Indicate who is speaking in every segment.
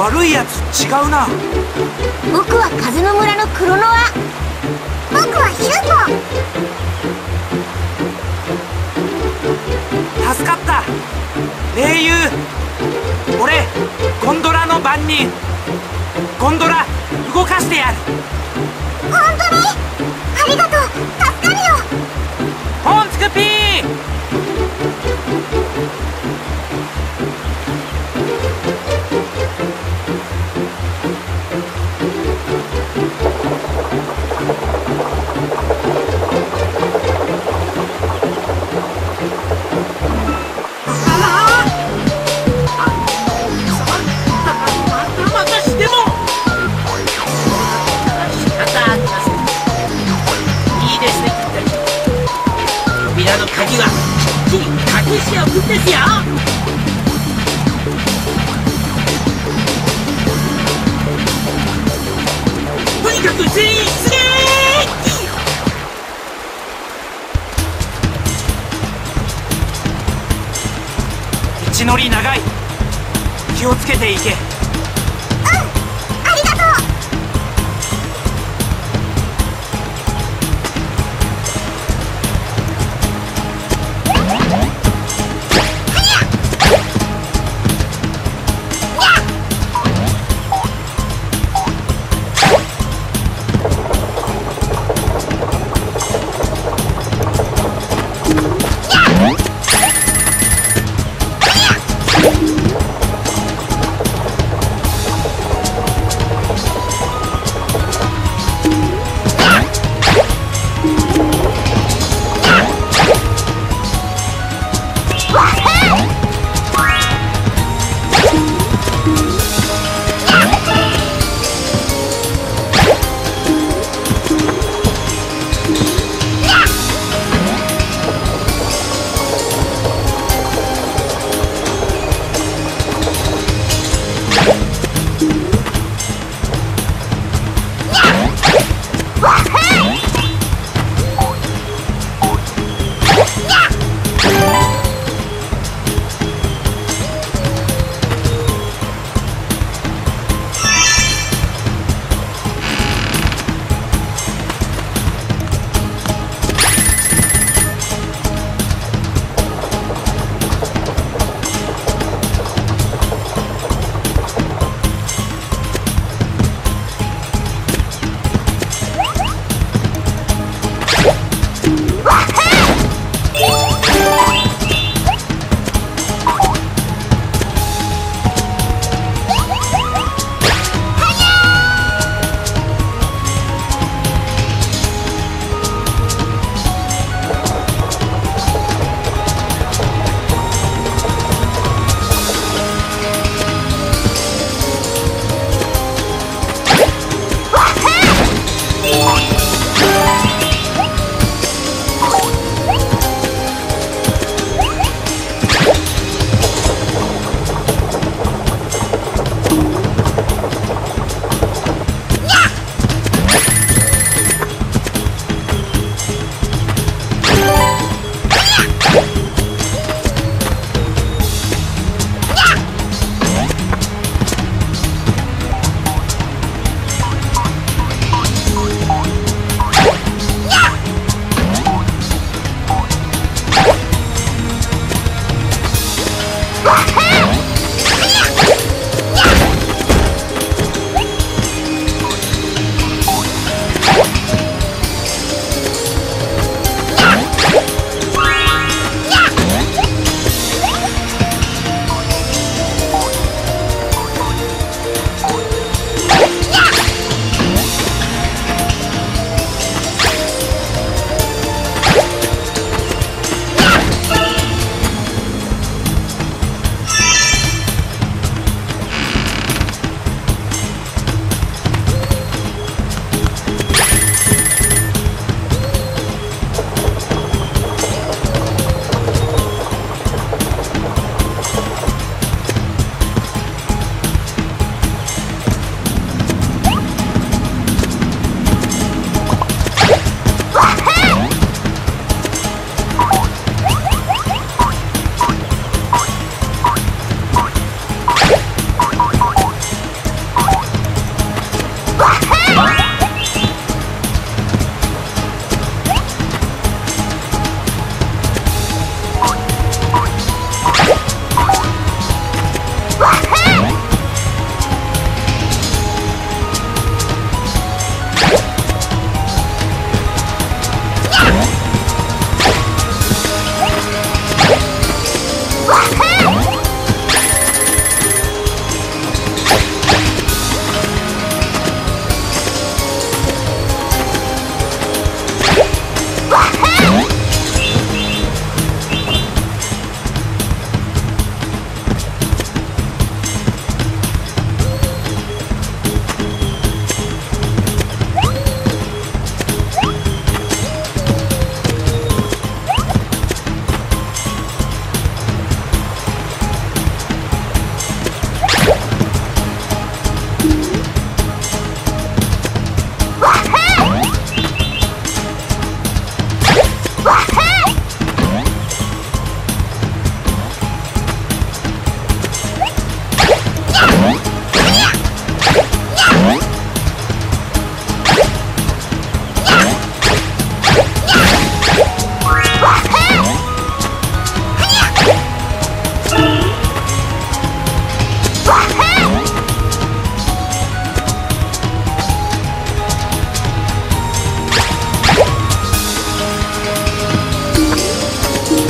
Speaker 1: 悪いやつ違うな。
Speaker 2: 僕は風の村のクロノア。僕はヒュー
Speaker 1: ポ助かった。英雄。俺ゴンドラの番人。ゴンドラ動かしてやる道のり長い。気をつけていけ。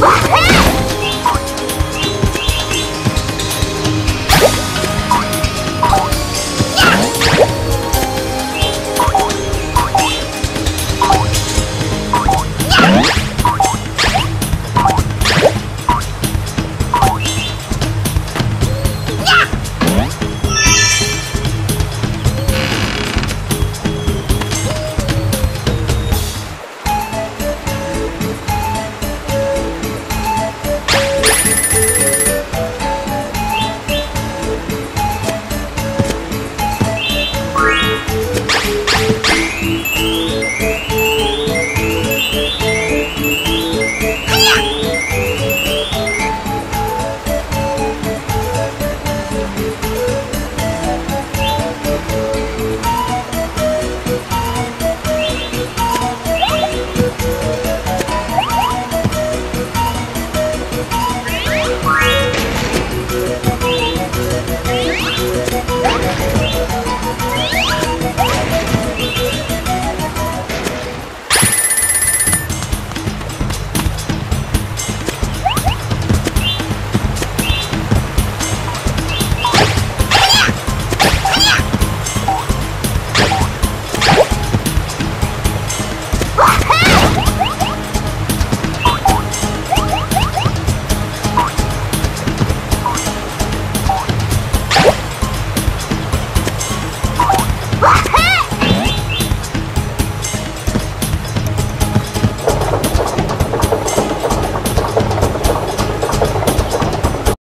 Speaker 1: Ah!